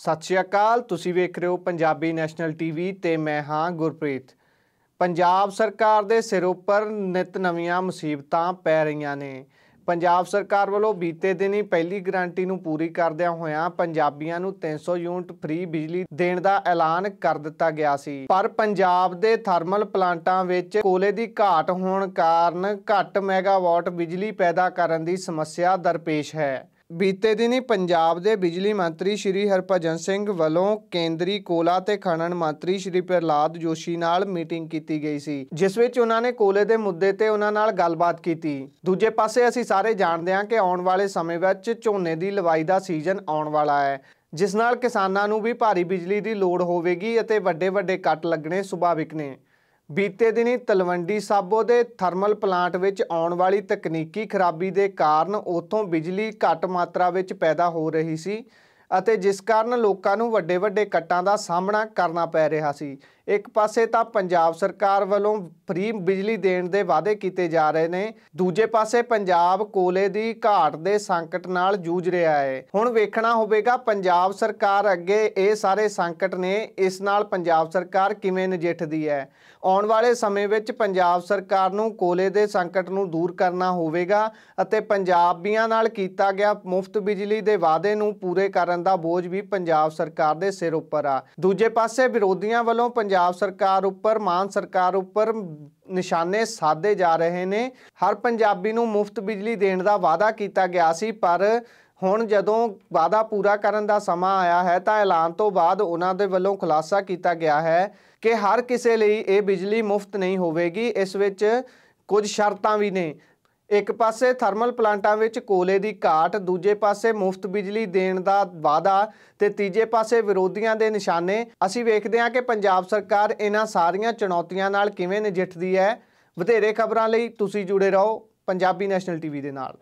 ਸਤਿ ਸ਼੍ਰੀ ਅਕਾਲ, ਤੁਸੀਂ ਵੇਖ ਰਹੇ ਹੋ ਪੰਜਾਬੀ ਨੈਸ਼ਨਲ ਟੀਵੀ ਤੇ ਮੈਂ ਹਾਂ ਗੁਰਪ੍ਰੀਤ। ਪੰਜਾਬ ਸਰਕਾਰ ਦੇ ਸਿਰ ਉੱਪਰ ਨਿਤ ਨਵੀਆਂ ਮੁਸੀਬਤਾਂ ਪੈ ਰਹੀਆਂ ਨੇ। ਪੰਜਾਬ ਸਰਕਾਰ ਵੱਲੋਂ ਬੀਤੇ ਦਿਨੀ ਪਹਿਲੀ ਗਰੰਟੀ ਨੂੰ ਪੂਰੀ ਕਰਦਿਆਂ ਹੋਇਆਂ ਪੰਜਾਬੀਆਂ ਨੂੰ 300 ਯੂਨਿਟ ਫ੍ਰੀ ਬਿਜਲੀ ਦੇਣ ਦਾ ਐਲਾਨ ਕਰ ਦਿੱਤਾ ਗਿਆ ਸੀ। ਪਰ ਪੰਜਾਬ ਦੇ ਥਰਮਲ ਪਲਾਂਟਾਂ ਵਿੱਚ ਕੋਲੇ ਦੀ ਘਾਟ ਹੋਣ ਕਾਰਨ ਘੱਟ ਮੈਗਾਵਾਟ ਬਿਜਲੀ ਪੈਦਾ ਕਰਨ ਦੀ ਸਮੱਸਿਆ ਦਰਪੇਸ਼ ਹੈ। ਬੀਤੇ ਦਿਨੀ ਪੰਜਾਬ ਦੇ ਬਿਜਲੀ ਮੰਤਰੀ ਸ਼੍ਰੀ ਹਰਭਜਨ ਸਿੰਘ ਵੱਲੋਂ ਕੇਂਦਰੀ ਕੋਲਾ ਤੇ ਖਣਨ ਮੰਤਰੀ ਸ਼੍ਰੀ ਪ੍ਰਹਲਾਦ ਜੋਸ਼ੀ ਨਾਲ ਮੀਟਿੰਗ ਕੀਤੀ ਗਈ ਸੀ, ਜਿਸ ਵਿੱਚ ਉਹਨਾਂ ਨੇ ਕੋਲੇ ਦੇ ਮੁੱਦੇ ਤੇ ਉਹਨਾਂ ਨਾਲ ਗੱਲਬਾਤ ਕੀਤੀ। ਦੂਜੇ ਪਾਸੇ ਅਸੀਂ ਸਾਰੇ ਜਾਣਦੇ ਹਾਂ ਕਿ ਆਉਣ ਵਾਲੇ ਸਮੇਂ ਵਿੱਚ ਝੋਨੇ ਦੀ ਲਵਾਈ ਦਾ ਸੀਜ਼ਨ ਆਉਣ ਵਾਲਾ ਹੈ, ਜਿਸ ਨਾਲ ਕਿਸਾਨਾਂ ਨੂੰ ਵੀ ਭਾਰੀ ਬਿਜਲੀ ਦੀ ਲੋੜ ਹੋਵੇਗੀ ਅਤੇ ਵੱਡੇ ਵੱਡੇ ਕੱਟ ਲੱਗਣੇ ਸੁਭਾਵਿਕ ਨੇ। ਬੀਤੇ ਦਿਨੀ ਤਲਵੰਡੀ ਸਾਬੋ ਦੇ ਥਰਮਲ ਪਲਾਂਟ ਵਿੱਚ ਆਉਣ ਵਾਲੀ ਤਕਨੀਕੀ ਖਰਾਬੀ ਦੇ ਕਾਰਨ ਉਥੋਂ ਬਿਜਲੀ ਘੱਟ ਮਾਤਰਾ ਵਿੱਚ ਪੈਦਾ ਹੋ ਰਹੀ ਸੀ ਅਤੇ ਜਿਸ ਕਾਰਨ ਲੋਕਾਂ ਨੂੰ ਵੱਡੇ ਵੱਡੇ ਕੱਟਾਂ ਦਾ ਸਾਹਮਣਾ ਕਰਨਾ ਪੈ ਰਿਹਾ ਸੀ। ਇੱਕ ਪਾਸੇ ਤਾਂ ਪੰਜਾਬ ਸਰਕਾਰ ਵੱਲੋਂ ਫ੍ਰੀ ਬਿਜਲੀ ਦੇਣ ਦੇ ਵਾਅਦੇ ਕੀਤੇ ਜਾ ਰਹੇ ਨੇ, ਦੂਜੇ ਪਾਸੇ ਪੰਜਾਬ ਕੋਲੇ ਦੀ ਘਾਟ ਦੇ ਸੰਕਟ ਨਾਲ ਜੂਝ ਰਿਹਾ ਹੈ। ਹੁਣ ਵੇਖਣਾ ਹੋਵੇਗਾ ਪੰਜਾਬ ਸਰਕਾਰ ਅੱਗੇ ਇਹ ਸਾਰੇ ਸੰਕਟ ਨੇ, ਇਸ ਨਾਲ ਪੰਜਾਬ ਸਰਕਾਰ ਕਿਵੇਂ ਨਜਿੱਠਦੀ ਹੈ। ਆਉਣ ਵਾਲੇ ਸਮੇਂ ਵਿੱਚ ਪੰਜਾਬ ਸਰਕਾਰ ਨੂੰ ਕੋਲੇ ਦੇ ਸੰਕਟ ਨੂੰ ਦੂਰ ਕਰਨਾ ਹੋਵੇਗਾ ਅਤੇ ਪੰਜਾਬੀਆਂ ਨਾਲ ਕੀਤਾ ਗਿਆ ਮੁਫਤ ਬਿਜਲੀ ਦੇ ਵਾਅਦੇ ਨੂੰ ਪੂਰੇ ਕਰਨ ਦਾ ਬੋਝ ਵੀ ਪੰਜਾਬ ਸਰਕਾਰ ਦੇ ਸਿਰ ਉੱਪਰ ਆ। ਦੂਜੇ ਪਾਸੇ ਵਿਰੋਧੀਆਂ ਵੱਲੋਂ ਪੰਜਾਬ ਸਰਕਾਰ ਉੱਪਰ, ਮਾਨ ਸਰਕਾਰ ਉੱਪਰ ਨਿਸ਼ਾਨੇ ਸਾਧੇ ਜਾ ਰਹੇ ਨੇ। ਹਰ ਪੰਜਾਬੀ ਨੂੰ ਮੁਫਤ ਬਿਜਲੀ ਦੇਣ ਦਾ ਵਾਅਦਾ ਕੀਤਾ ਗਿਆ ਸੀ, ਪਰ ਹੁਣ ਜਦੋਂ ਵਾਅਦਾ ਪੂਰਾ ਕਰਨ ਦਾ ਸਮਾਂ ਆਇਆ ਹੈ, ਤਾਂ ਐਲਾਨ ਤੋਂ ਬਾਅਦ ਉਹਨਾਂ ਦੇ ਵੱਲੋਂ ਖੁਲਾਸਾ ਕੀਤਾ ਗਿਆ ਹੈ ਕਿ ਹਰ ਕਿਸੇ ਲਈ ਇਹ ਬਿਜਲੀ ਮੁਫਤ ਨਹੀਂ ਹੋਵੇਗੀ। ਇਸ ਵਿੱਚ ਕੁਝ ਸ਼ਰਤਾਂ ਵੀ ਨੇ। ਇੱਕ ਪਾਸੇ ਥਰਮਲ ਪਲਾਂਟਾਂ ਵਿੱਚ ਕੋਲੇ ਦੀ ਘਾਟ, ਦੂਜੇ ਪਾਸੇ ਮੁਫਤ ਬਿਜਲੀ ਦੇਣ ਦਾ ਵਾਅਦਾ ਤੇ ਤੀਜੇ ਪਾਸੇ ਵਿਰੋਧੀਆਂ ਦੇ ਨਿਸ਼ਾਨੇ। ਅਸੀਂ ਵੇਖਦੇ ਹਾਂ ਕਿ ਪੰਜਾਬ ਸਰਕਾਰ ਇਹਨਾਂ ਸਾਰੀਆਂ ਚੁਣੌਤੀਆਂ ਨਾਲ ਕਿਵੇਂ ਨਜਿੱਠਦੀ ਹੈ। ਵਧੇਰੇ ਖਬਰਾਂ ਲਈ ਤੁਸੀਂ ਜੁੜੇ ਰਹੋ ਪੰਜਾਬੀ ਨੈਸ਼ਨਲ ਟੀਵੀ ਦੇ ਨਾਲ।